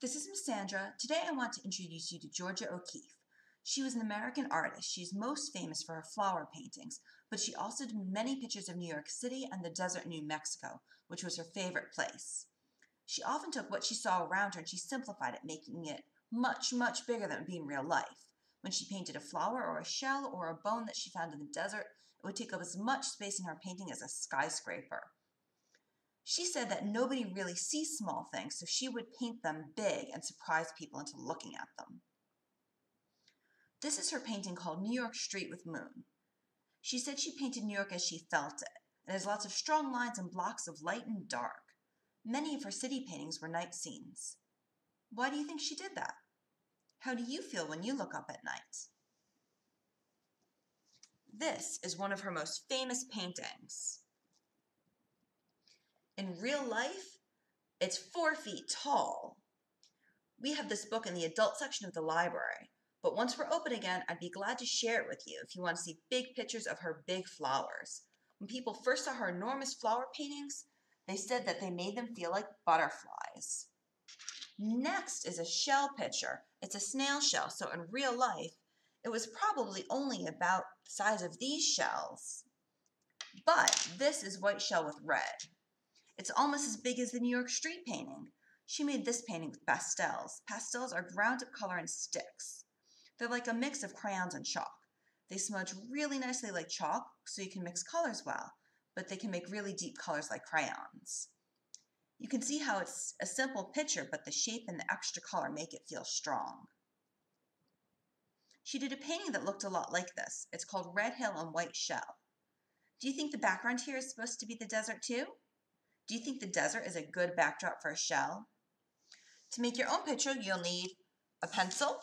this is Miss Sandra. Today I want to introduce you to Georgia O'Keeffe. She was an American artist. She's most famous for her flower paintings, but she also did many pictures of New York City and the desert in New Mexico, which was her favorite place. She often took what she saw around her and she simplified it, making it much, much bigger than it would be in real life. When she painted a flower or a shell or a bone that she found in the desert, it would take up as much space in her painting as a skyscraper. She said that nobody really sees small things, so she would paint them big and surprise people into looking at them. This is her painting called New York Street with Moon. She said she painted New York as she felt it. It has lots of strong lines and blocks of light and dark. Many of her city paintings were night scenes. Why do you think she did that? How do you feel when you look up at night? This is one of her most famous paintings. In real life, it's four feet tall. We have this book in the adult section of the library, but once we're open again, I'd be glad to share it with you if you want to see big pictures of her big flowers. When people first saw her enormous flower paintings, they said that they made them feel like butterflies. Next is a shell picture. It's a snail shell, so in real life, it was probably only about the size of these shells. But this is white shell with red. It's almost as big as the New York street painting. She made this painting with pastels. Pastels are ground up color in sticks. They're like a mix of crayons and chalk. They smudge really nicely like chalk, so you can mix colors well, but they can make really deep colors like crayons. You can see how it's a simple picture, but the shape and the extra color make it feel strong. She did a painting that looked a lot like this. It's called Red Hill and White Shell. Do you think the background here is supposed to be the desert too? Do you think the desert is a good backdrop for a shell? To make your own picture, you'll need a pencil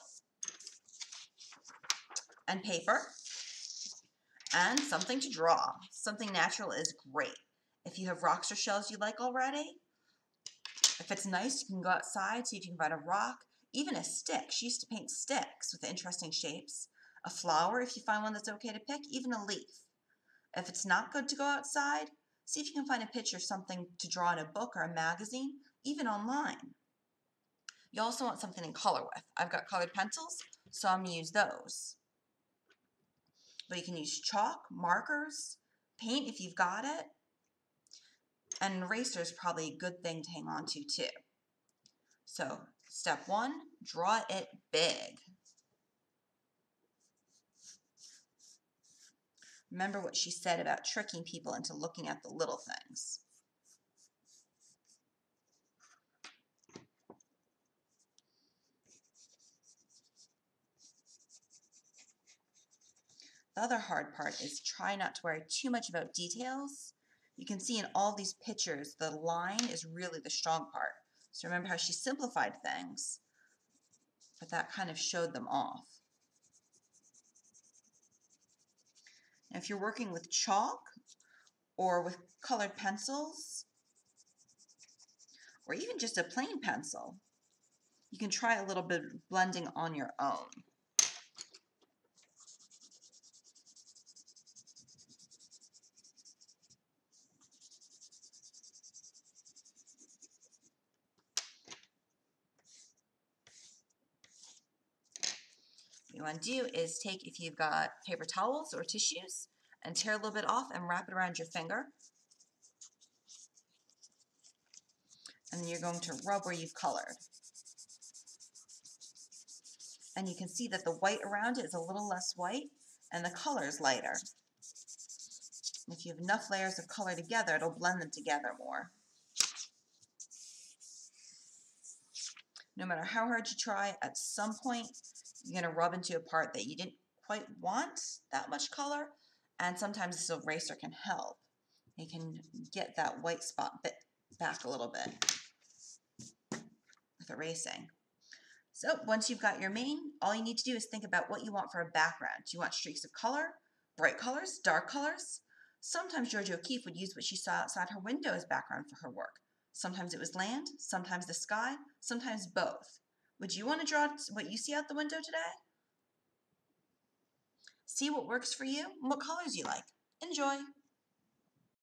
and paper and something to draw. Something natural is great. If you have rocks or shells you like already, if it's nice, you can go outside, see if you can find a rock, even a stick. She used to paint sticks with interesting shapes. A flower, if you find one that's okay to pick, even a leaf. If it's not good to go outside, see if you can find a picture of something to draw in a book or a magazine, even online. You also want something in color with. I've got colored pencils, so I'm going to use those. But you can use chalk, markers, paint if you've got it, and an eraser is probably a good thing to hang on to too. So step one, draw it big. Remember what she said about tricking people into looking at the little things. The other hard part is try not to worry too much about details you can see in all these pictures, the line is really the strong part. So remember how she simplified things, but that kind of showed them off. If you're working with chalk or with colored pencils, or even just a plain pencil, you can try a little bit of blending on your own. Want to do is take, if you've got paper towels or tissues, and tear a little bit off and wrap it around your finger. And you're going to rub where you've colored. And you can see that the white around it is a little less white, and the color is lighter. If you have enough layers of color together, it'll blend them together more. No matter how hard you try, at some point you're going to rub into a part that you didn't quite want that much color, and sometimes this eraser can help. You can get that white spot bit back a little bit with erasing. So once you've got your main, all you need to do is think about what you want for a background. Do you want streaks of color, bright colors, dark colors? Sometimes Georgia O'Keeffe would use what she saw outside her window as background for her work. Sometimes it was land, sometimes the sky, sometimes both. Would you want to draw what you see out the window today? See what works for you and what colors you like. Enjoy!